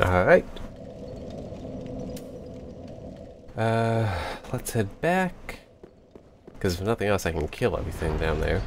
Alright. Uh, let's head back. Because if nothing else, I can kill everything down there.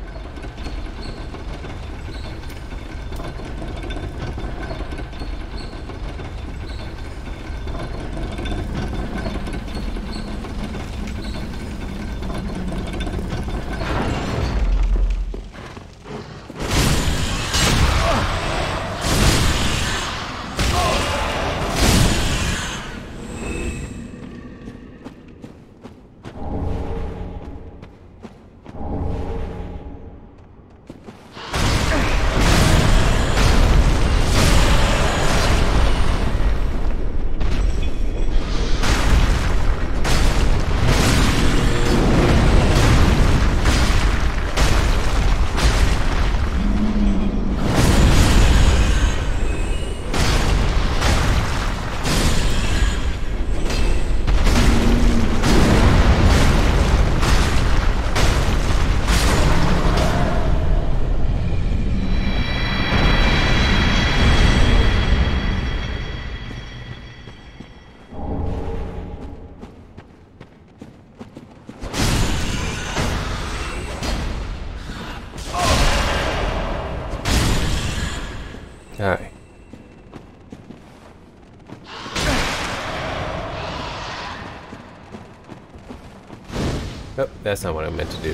That's not what I meant to do.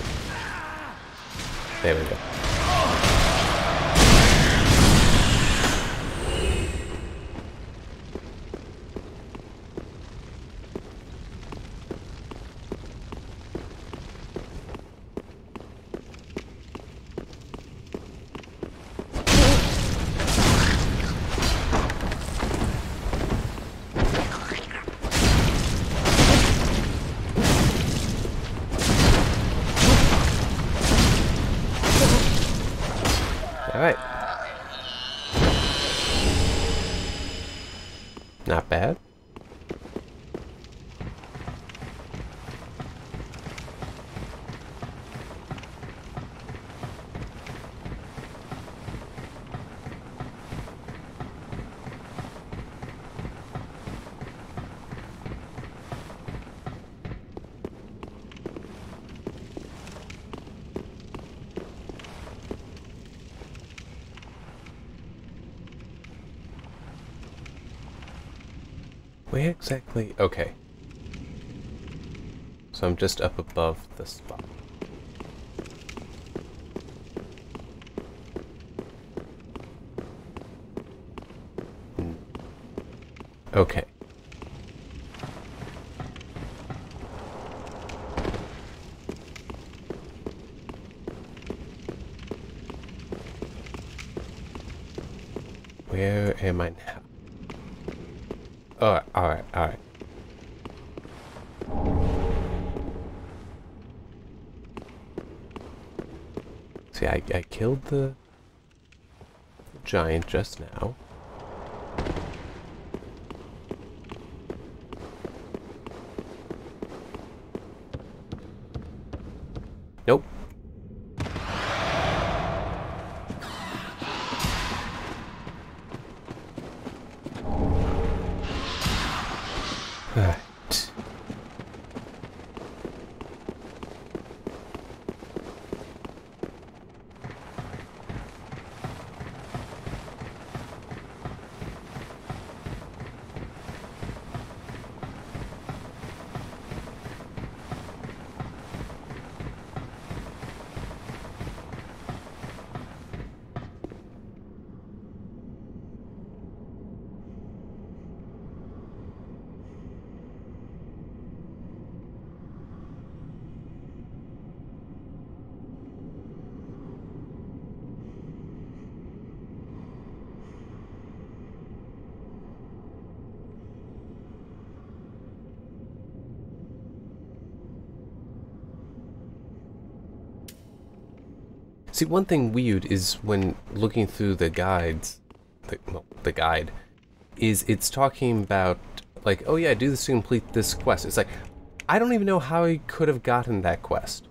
Where exactly? Okay. So I'm just up above the spot. Hmm. Okay. Where am I now? Alright, alright, alright. See, I, I killed the giant just now. Nope. Right. See, one thing weird is when looking through the guides, the, well, the guide, is it's talking about, like, oh yeah, do this to complete this quest. It's like, I don't even know how he could have gotten that quest.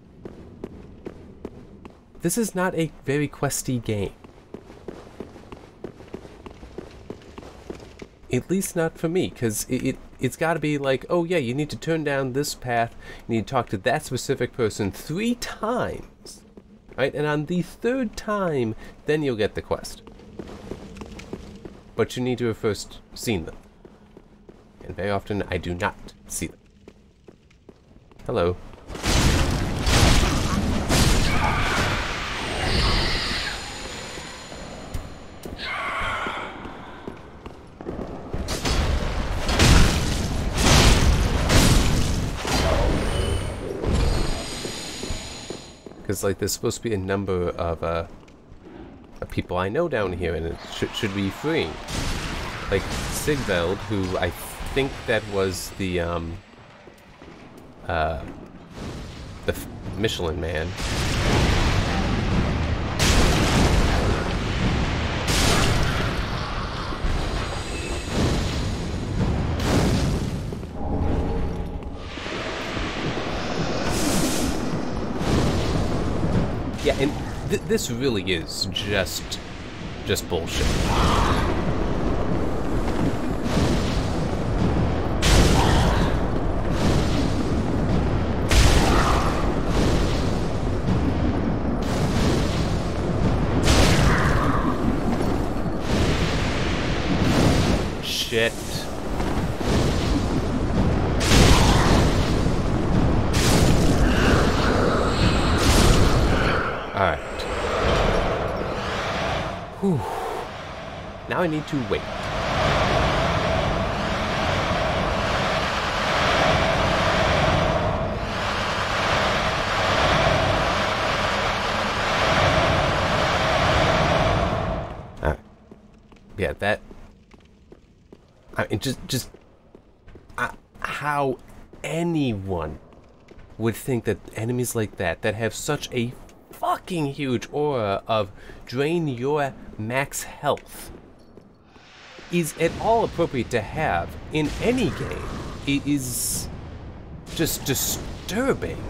This is not a very questy game. At least not for me, because it, it, it's got to be like, oh yeah, you need to turn down this path, you need to talk to that specific person three times. Right? And on the third time, then you'll get the quest. But you need to have first seen them. And very often, I do not see them. Hello. Because, like, there's supposed to be a number of, uh, of people I know down here, and it sh should be free. Like, Siegward, who I think that was the, um, uh, the Michelin man. Yeah, and th this really is just, just bullshit. I need to wait. Alright. Yeah, that... I mean, just, just... Uh, how anyone would think that enemies like that, that have such a fucking huge aura of drain your max health is at all appropriate to have in any game. It is just disturbing.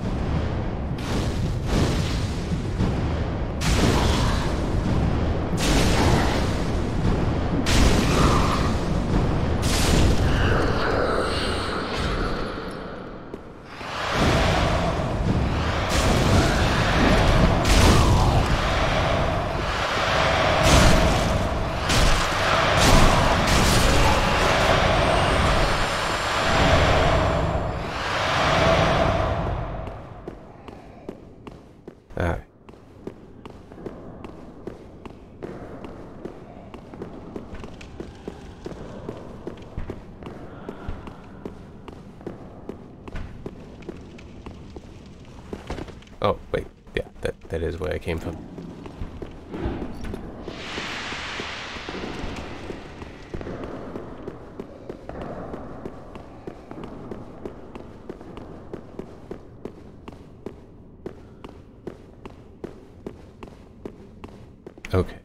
Oh, wait. Yeah, that, that is where I came from. Okay.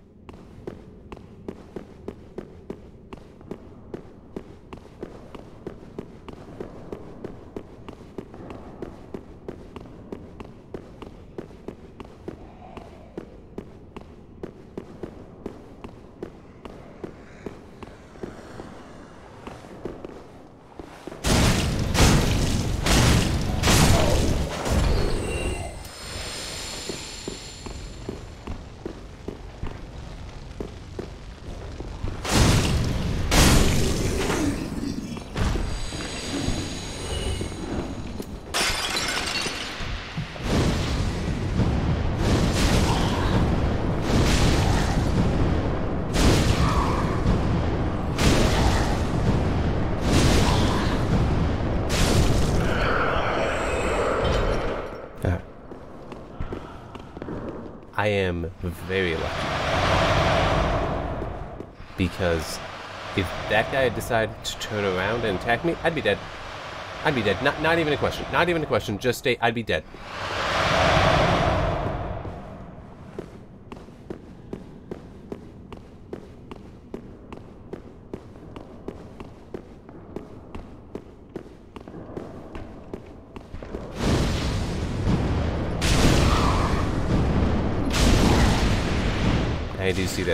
Uh, I am very lucky. Because if that guy had decided to turn around and attack me, I'd be dead. I'd be dead. Not, not even a question. Not even a question. Just stay. I'd be dead.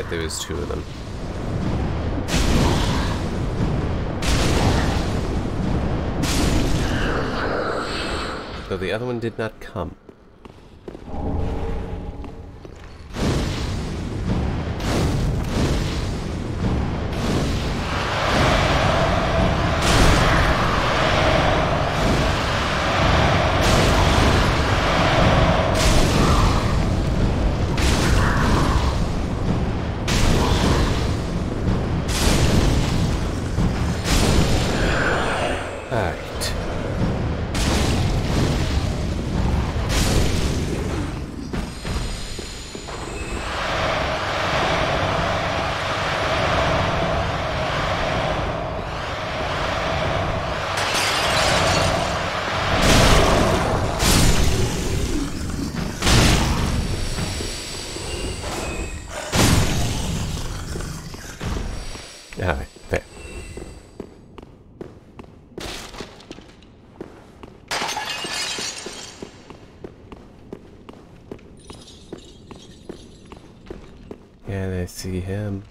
there was two of them. Though the other one did not come. And I see him.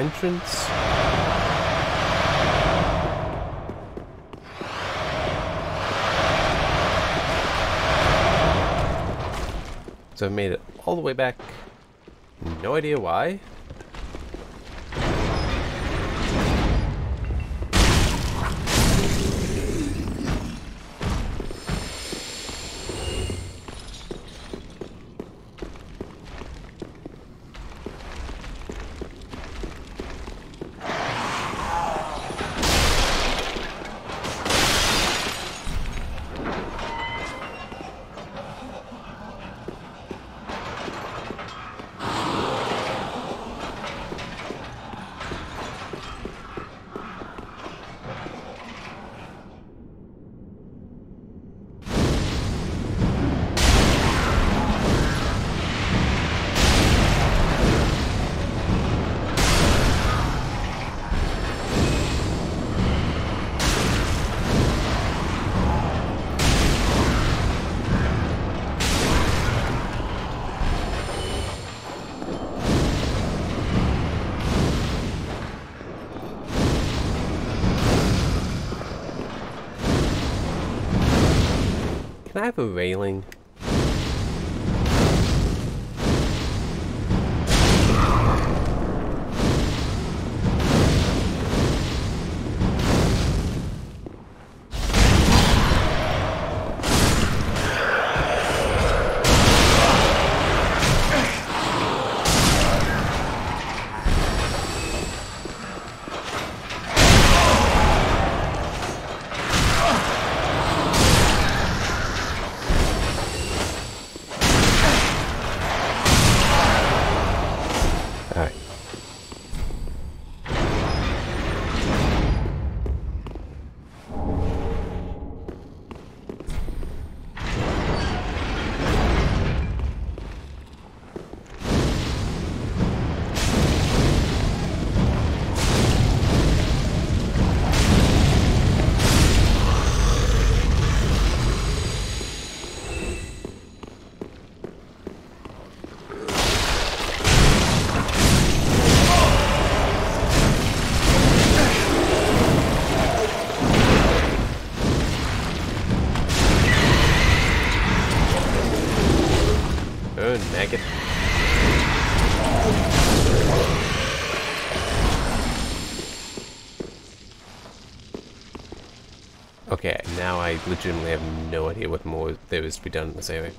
Entrance. So I've made it all the way back. No idea why. Can I have a railing? I legitimately have no idea what more there is to be done in this area.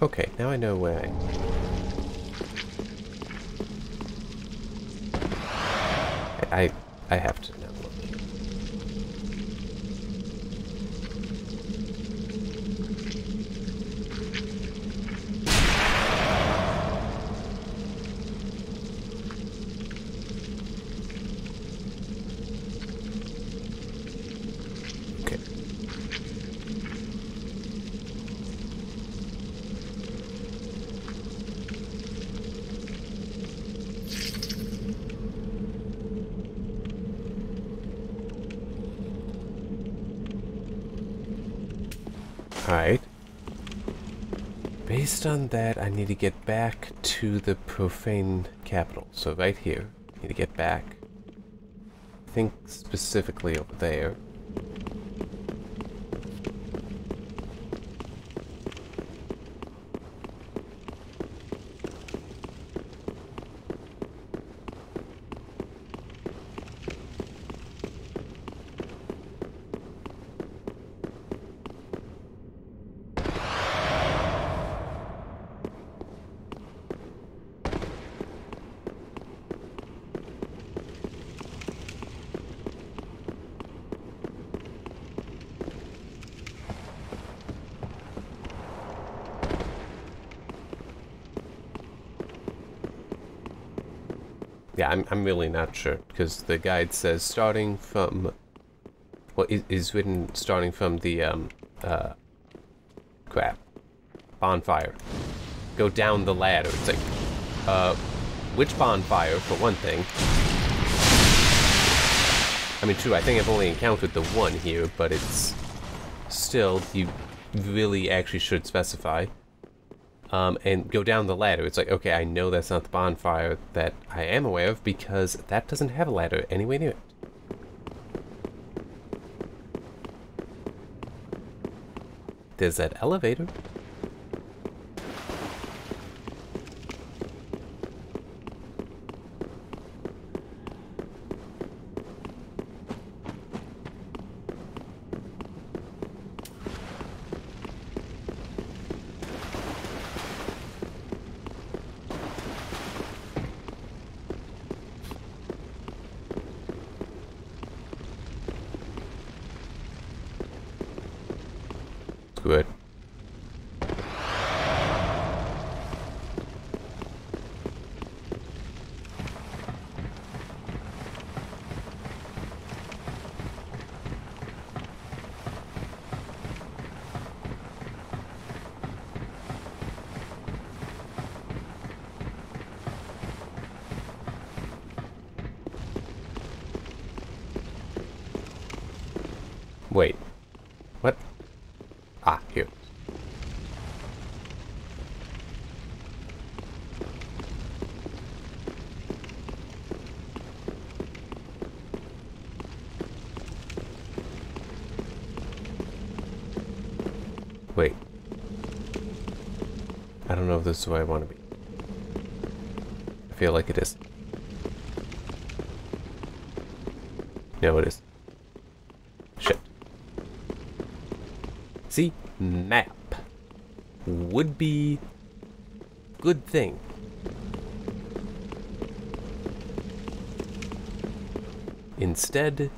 Okay, now I know where I... I, I have to now look. Okay. Alright. Based on that, I need to get back to the profane capital. So right here, I need to get back. think specifically over there. Yeah, I'm, I'm really not sure, because the guide says starting from... Well, it is written starting from the, um, uh... Crap. Bonfire. Go down the ladder. It's like, uh, which bonfire, for one thing? I mean, true, I think I've only encountered the one here, but it's... Still, you really actually should specify um, and go down the ladder. It's like, okay, I know that's not the bonfire that I am aware of because that doesn't have a ladder anywhere near it. There's that elevator. Good. Wait. What? Ah, here. Wait. I don't know if this is where I want to be. I feel like it is. No, it is. Shit. See? Map. Would be good thing. Instead,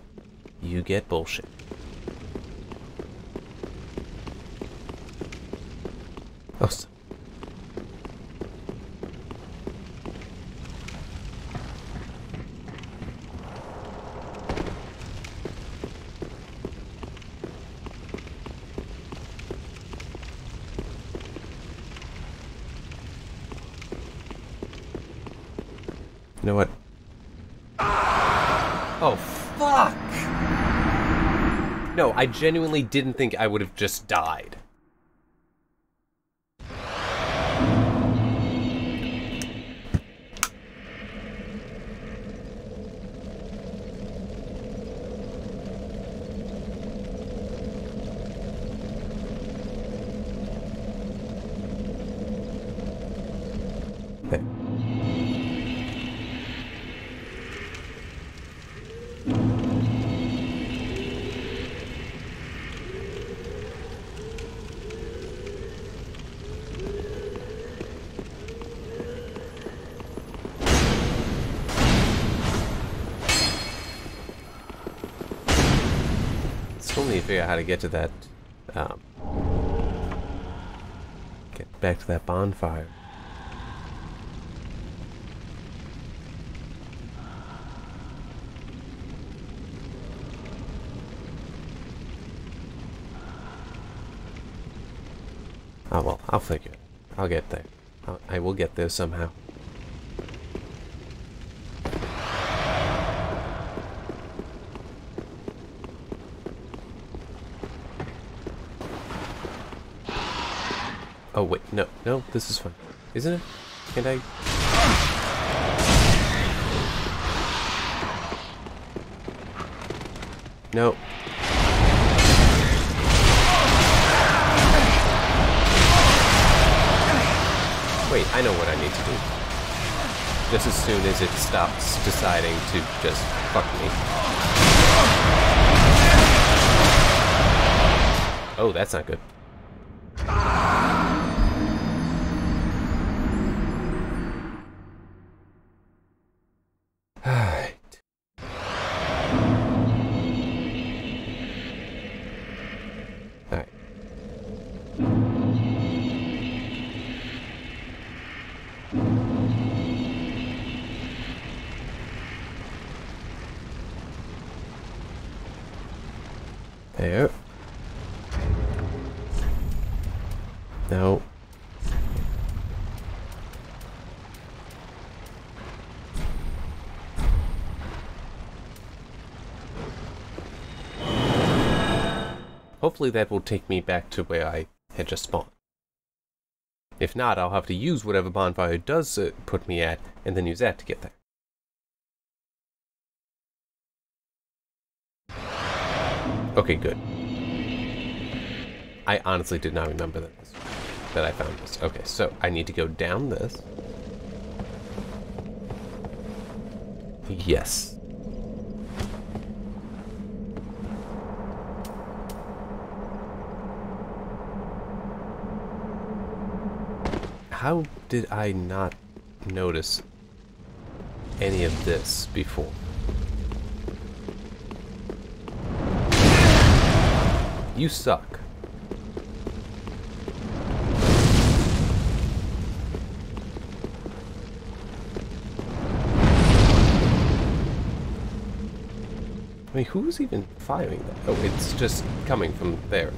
you get bullshit. Oh, You know what? Oh, fuck! No, I genuinely didn't think I would have just died. Still need to figure out how to get to that, um, get back to that bonfire. Oh well, I'll figure it. I'll get there. I'll, I will get there somehow. Oh wait, no, this is fine. Isn't it? Can I? No. Wait, I know what I need to do. Just as soon as it stops deciding to just fuck me. Oh, that's not good. Hopefully that will take me back to where I had just spawned. If not, I'll have to use whatever bonfire does uh, put me at, and then use that to get there. Okay, good. I honestly did not remember that this, that I found this. Okay, so I need to go down this. Yes. How did I not notice any of this before? You suck. I mean, who's even firing that? Oh, it's just coming from there.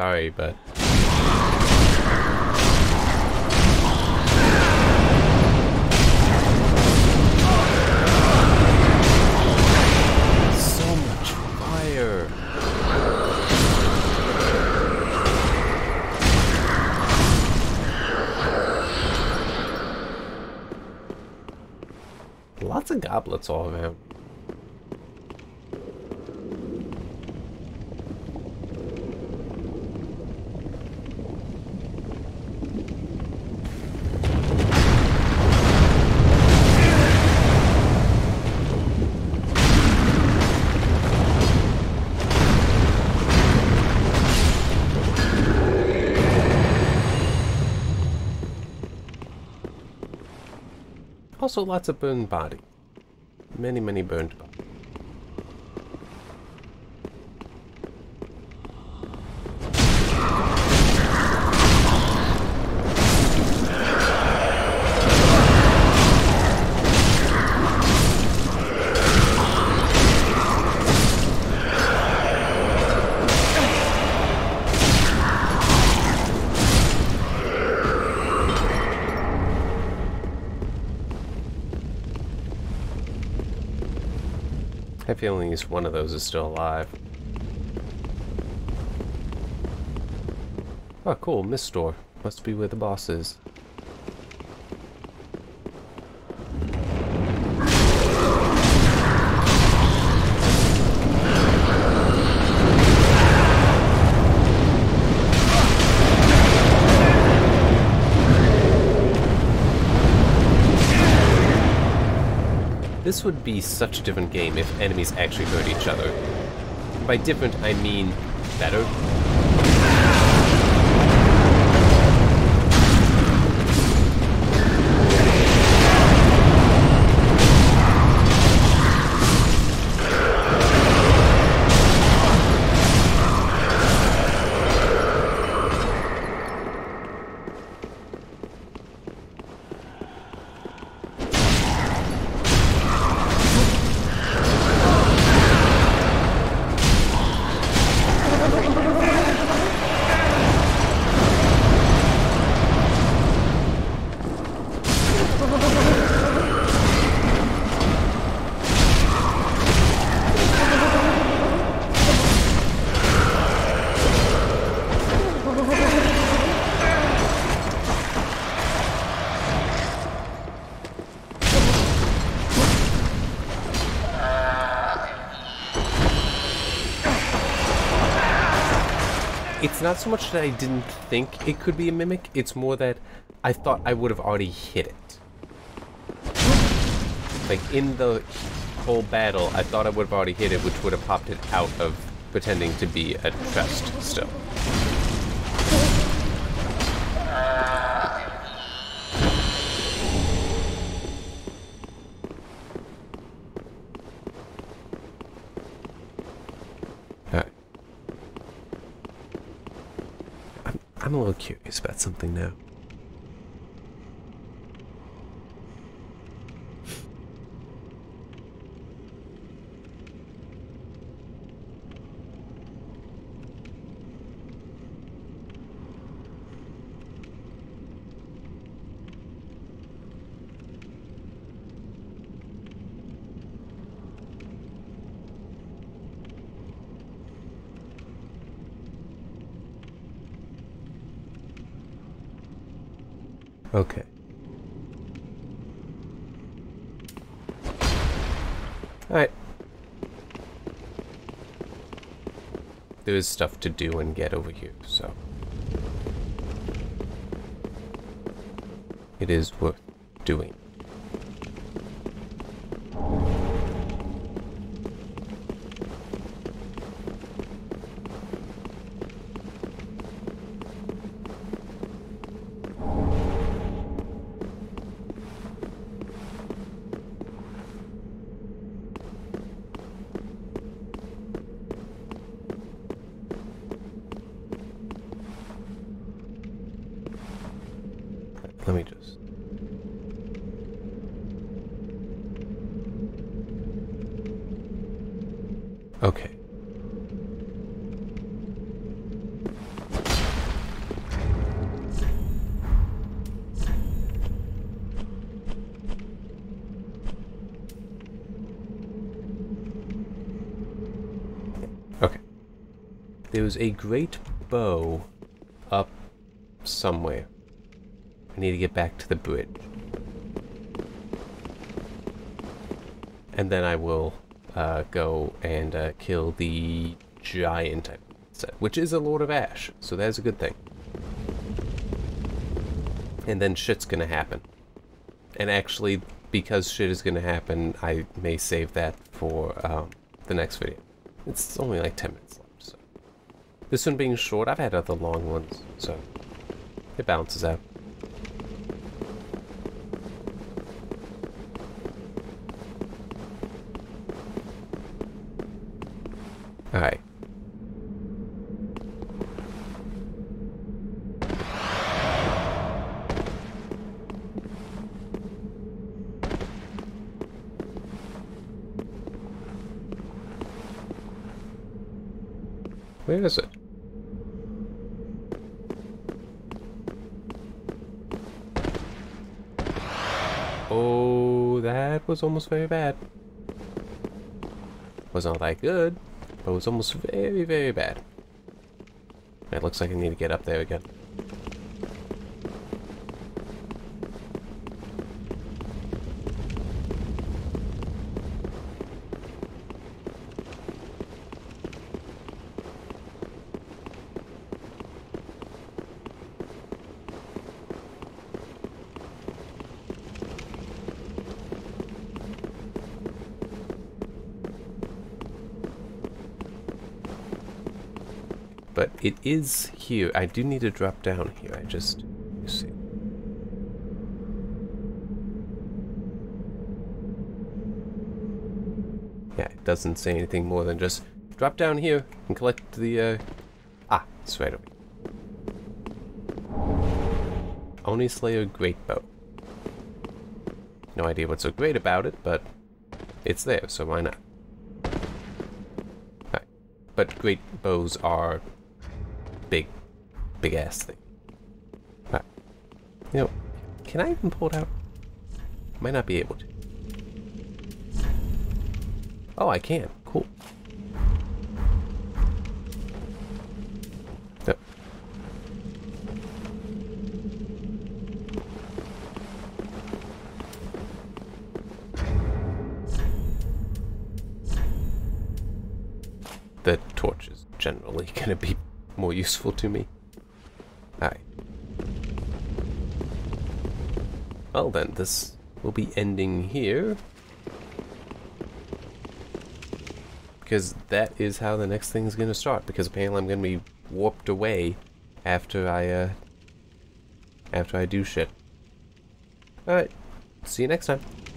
Sorry, but... So much fire! Lots of goblets all around. Also lots of burned body. Many, many burned body. I a at least one of those is still alive. Oh, cool. Mist store. Must be where the boss is. This would be such a different game if enemies actually hurt each other. By different, I mean better. It's not so much that I didn't think it could be a mimic, it's more that I thought I would have already hit it. Like, in the whole battle, I thought I would have already hit it, which would have popped it out of pretending to be a chest still. I'm, a little curious about something now. Okay. Alright. There is stuff to do and get over here, so. It is worth doing. Was a great bow up somewhere. I need to get back to the bridge. And then I will uh, go and uh, kill the giant which is a Lord of Ash, so that's a good thing. And then shit's gonna happen. And actually, because shit is gonna happen, I may save that for um, the next video. It's only like 10 minutes. This one being short, I've had other long ones, so it balances out. Alright. Where is it? Oh, that was almost very bad. was not all that good, but it was almost very, very bad. It looks like I need to get up there again. But it is here. I do need to drop down here. I just... see. Yeah, it doesn't say anything more than just drop down here and collect the, uh... Ah, it's right over Oni Slayer Great Bow. No idea what's so great about it, but it's there, so why not? Right. But great bows are big, big ass thing. Right. You know, can I even pull it out? Might not be able to. Oh, I can. Cool. Yep. The torch is generally going to be more useful to me. Alright. Well then, this will be ending here. Because that is how the next thing is going to start. Because apparently I'm going to be warped away after I, uh, after I do shit. Alright. See you next time.